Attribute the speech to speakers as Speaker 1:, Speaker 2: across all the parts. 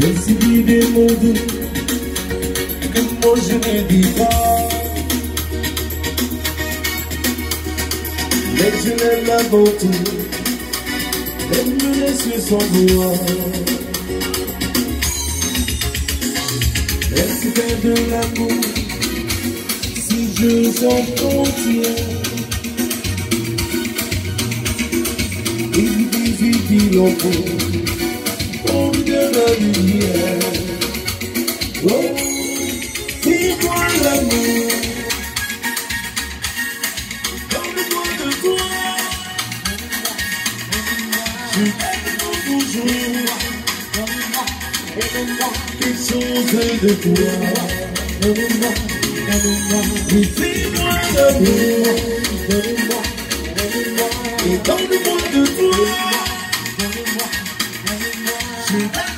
Speaker 1: Je dit des mots que moi je ne dis pas. Mais je l'aime avant tout, elle me laisse sans voix. se perd de l'amour, si je s'en contiens Il dit, il en faut. lumière. Oh, c'est toi l'amour. Parle-moi de toi.
Speaker 2: Je
Speaker 1: t'aime toujours.
Speaker 2: Quelque
Speaker 1: chose de toi.
Speaker 2: Mais
Speaker 1: c'est moi l'amour.
Speaker 2: Et
Speaker 1: parle-moi de toi.
Speaker 2: Je
Speaker 1: t'aime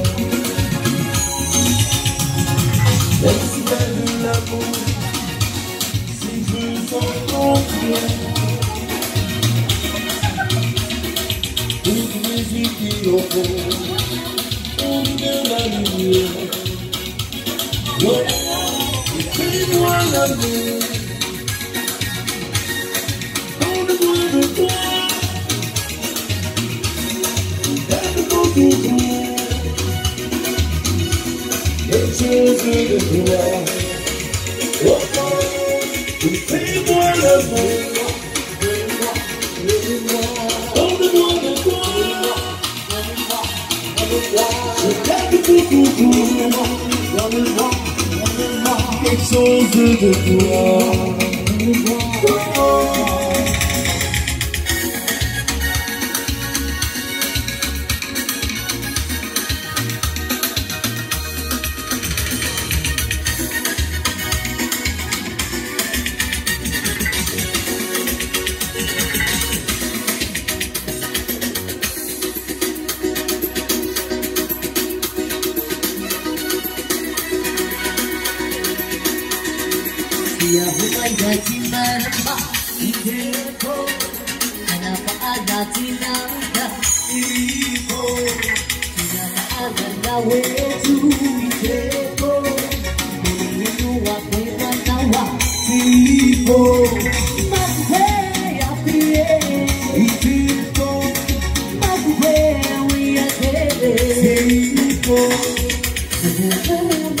Speaker 1: tudo existe horror, é o meu marinheiro. Tenho a lamer, todo mundo onde dado todo mundo. Eu sou o filho do ar, o tempo a lamer. souls of the
Speaker 2: poor. Siyabulay dinarma Ideleko Hanapaaga tinanda Iko Kinakaaga na wetu Ideleko Muluwa kwenye tawa
Speaker 1: Iko
Speaker 2: Makuwe ya pie
Speaker 1: Ideleko
Speaker 2: Makuwe ya kere
Speaker 1: Iko
Speaker 2: Makuwe ya kere